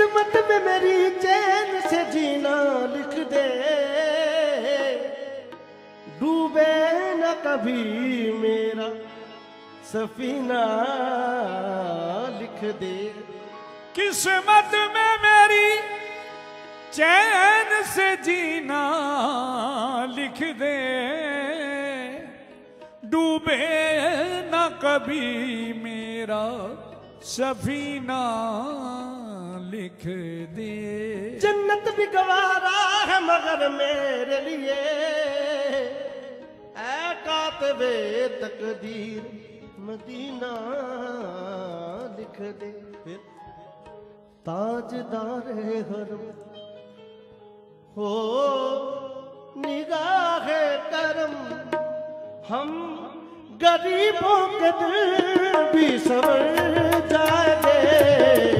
किस्मत में मेरी चैन से जीना लिख दे। डूबे न कभी मेरा सफीना लिख दे। किस्मत में मेरी चैन से जीना लिख दे। डूबे न कभी मेरा सफीना लिख दिए जन्नत भी गवारा है मगर मेरे लिए कातबे तकदीर मदीना लिख दे ताजदार हरम हो निगाह करम हम गरीबों के दिल भी समझ जाए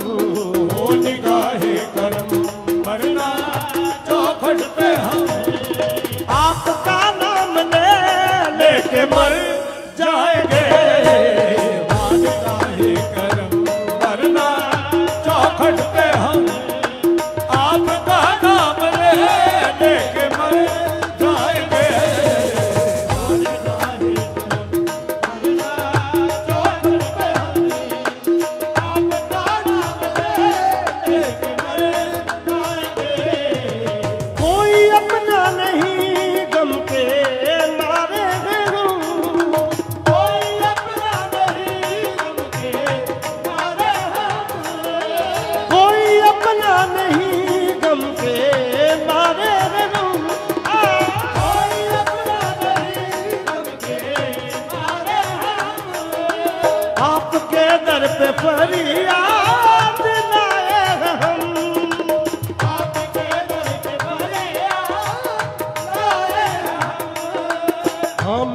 के दर पे फरियाद लाए हम।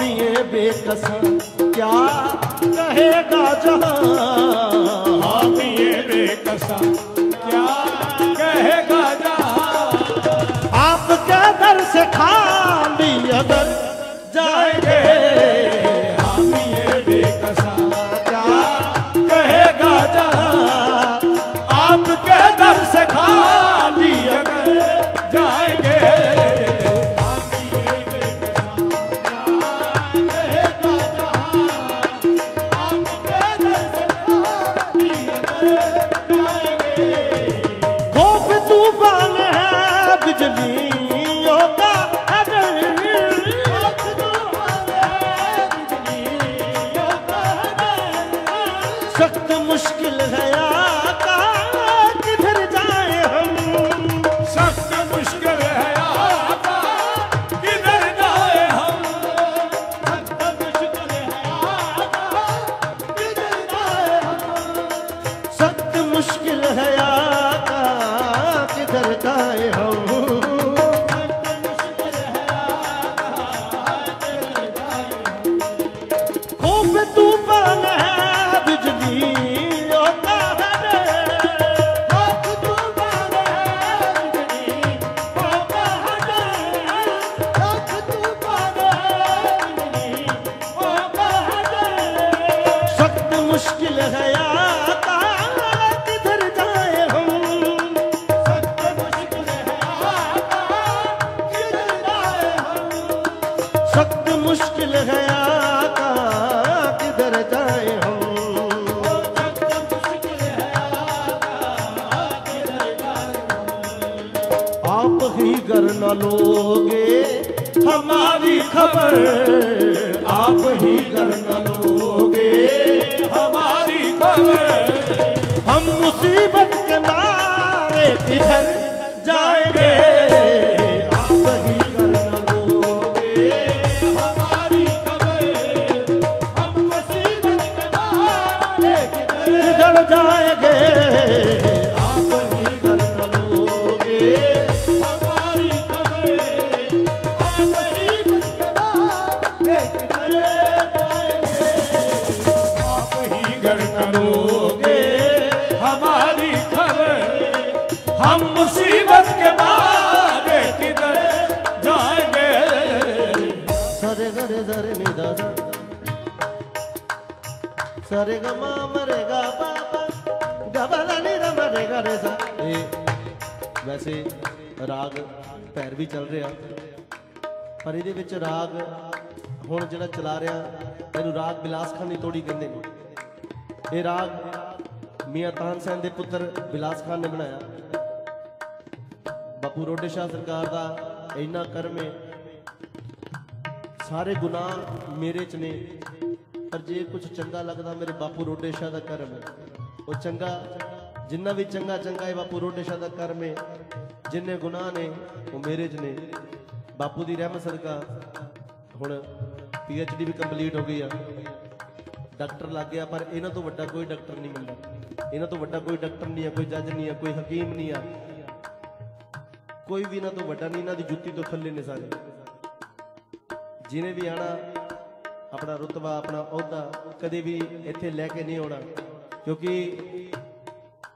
ये बेकसम क्या कहेगा जहाँ? हम ये बेकसम वक्त मुश्किल है ही कर लोगे? हमारी खबर आप ही कर लोगे। हमारी खबर, हम मुसीबत के मारे किधर जाएँगे। हम मुसीबत के मारे किधर जाएंगे सरे गरे सरे नि दा दा सरे ग मा मरे गा पा पा ग बा दा नि दा मरे गा रे सा ਇਹ ਵੈਸੇ ਰਾਗ ਪੈਰ ਵੀ ਚੱਲ ਰਿਹਾ ਪਰ ਇਹਦੇ ਵਿੱਚ ਰਾਗ ਹੁਣ ਜਿਹੜਾ ਚਲਾ ਰਿਹਾ ਇਹਨੂੰ ਰਾਗ ਬਿਲਾਸਖਾਨੀ ਤੋੜੀ ਕਹਿੰਦੇ ਨੇ ਇਹ ਰਾਗ ਮੀਆਂ ਤਾਨ ਸੈਨ ਦੇ ਪੁੱਤਰ ਬਿਲਾਸ ਖਾਨ ਨੇ ਬਣਾਇਆ ਬਾਪੂ ਰੋਡੇ ਸ਼ਾਹ ਸਰਕਾਰ ਦਾ ਇੰਨਾ ਕਰਮ ਹੈ। ਸਾਰੇ ਗੁਨਾਹ ਮੇਰੇ ਚ ਨੇ, ਪਰ ਜੇ ਕੁਝ ਚੰਗਾ ਲੱਗਦਾ ਮੇਰੇ ਬਾਪੂ ਰੋਡੇ ਸ਼ਾਹ ਦਾ ਕਰਮ ਹੈ। ਉਹ ਚੰਗਾ, ਜਿੰਨਾ ਵੀ ਚੰਗਾ ਚੰਗਾ ਹੈ ਬਾਪੂ ਰੋਡੇ ਸ਼ਾਹ ਦਾ ਕਰਮ ਹੈ। ਜਿੰਨੇ ਗੁਨਾਹ ਨੇ, ਉਹ ਮੇਰੇ ਚ ਨੇ। ਬਾਪੂ ਦੀ ਰਹਿਮਤ ਸਦਕਾ ਹੁਣ ਪੀ ਐਚ ਡੀ ਵੀ ਕੰਪਲੀਟ ਹੋ ਗਈ ਆ। ਡਾਕਟਰ ਲੱਗ ਗਿਆ, ਪਰ ਇਹਨਾਂ ਤੋਂ ਵੱਡਾ ਕੋਈ ਡਾਕਟਰ ਨਹੀਂ ਮਿਲਦਾ। ਇਹਨਾਂ ਤੋਂ ਵੱਡਾ ਕੋਈ ਡਾਕਟਰ ਨਹੀਂ ਆ, ਕੋਈ ਜੱਜ ਨਹੀਂ ਆ, ਕੋਈ ਹਕੀਮ ਨਹੀਂ ਆ। ਕੋਈ ਵੀ ਇਹਨਾਂ ਤੋਂ ਵੱਡਾ ਨਹੀਂ, ਇਹਨਾਂ ਦੀ ਜੁੱਤੀ ਤੋਂ ਥੱਲੇ ਨੇ ਸਾਰੇ। ਜਿਹਨੇ ਵੀ ਆਣਾ ਆਪਣਾ ਰੁਤਬਾ, ਆਪਣਾ ਅਹੁਦਾ ਕਦੇ ਵੀ ਇੱਥੇ ਲੈ ਕੇ ਨਹੀਂ ਆਉਣਾ, ਕਿਉਂਕਿ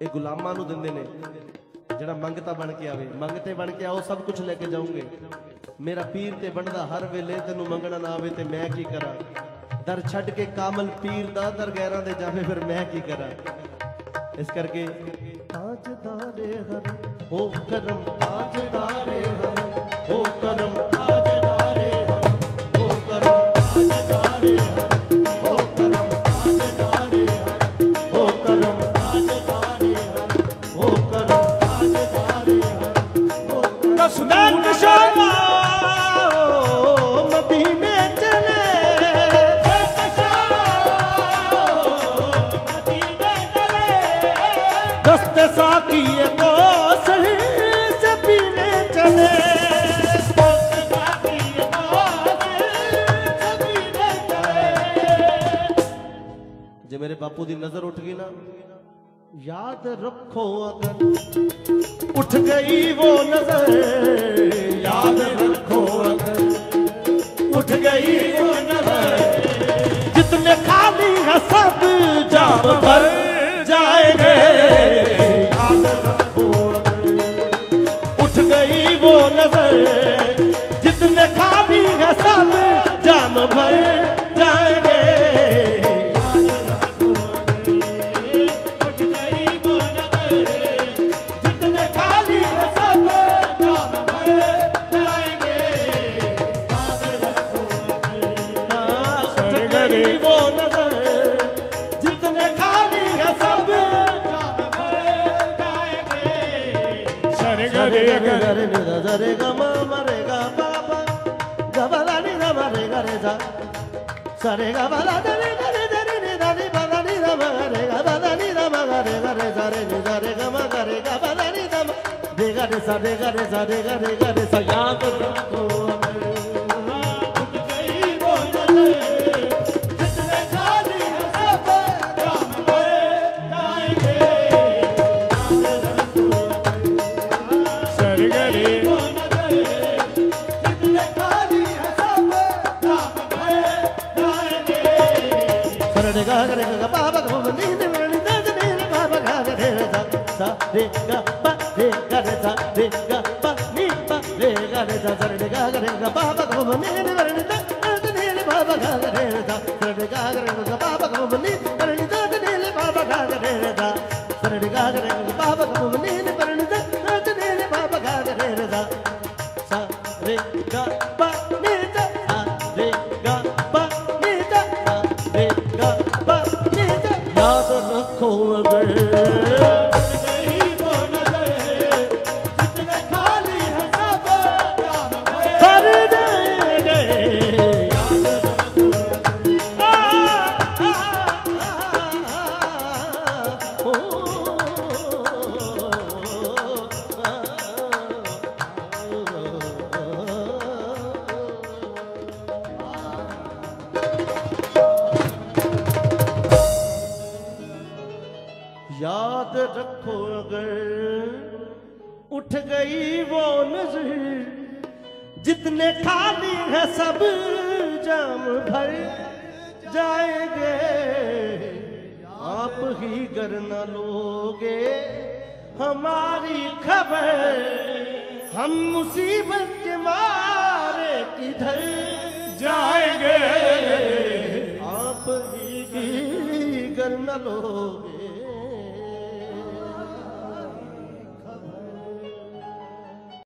ਇਹ ਗੁਲਾਮਾਂ ਨੂੰ ਦਿੰਦੇ ਨੇ। ਜਿਹੜਾ ਮੰਗਤਾ ਬਣ ਕੇ ਆਵੇ, ਮੰਗਤੇ ਬਣ ਕੇ ਆਓ ਸਭ ਕੁਝ ਲੈ ਕੇ ਜਾਓਗੇ ਮੇਰਾ ਪੀਰ ਤੇ ਬਣਦਾ ਹਰ ਵੇਲੇ, ਤੈਨੂੰ ਮੰਗਣਾ ਨਾ ਆਵੇ ਤੇ ਮੈਂ ਕੀ ਕਰਾਂ? ਦਰ ਛੱਡ ਕੇ ਕਾਮਲ ਪੀਰ ਦਾ ਦਰ ਗੈਰਾਂ ਦੇ ਜਾਵੇ, ਫਿਰ ਮੈਂ ਕੀ ਕਰਾਂ? ਇਸ ਕਰਕੇ ਤਾਜਦਾਰੇ ਹਰ ਹੋ ਕਰਮ ਤਾਜਦਾਰੇ ਹਰ ਓ ਕਰਮ ਤਾਜਦਾਰੇ बापू दी नज़र उठ गई ना। याद रखो अगर उठ गई वो नज़र, याद रखो अगर उठ गई वो नज़र। जितने खाली है सब जाम भर जाएँगे। याद रखो उठ गई वो नज़र, जितने खाली है सब जाम भर गरे गरे गमा मरेगा, बाबा। गबला नि रा मरेगा रे जा। सरे गबला दरे गरे दरे, नि दरे बला नि रा मरे गबला नि रा मरे गरे सरे नि दरे गमा गरे गबला नि रा दे गरे सा, दे गरे सा, दे गरे गरे सा, याद रखो। गा रे सा सरने याद रखो अगर। उठ गई वो नज़र, जितने खाली है सब जाम भर जाएँगे। आप ही गर न लोगे हमारी खबर, हम मुसीबत के मारे किधर जाएँगे। आप ही गर न लोगे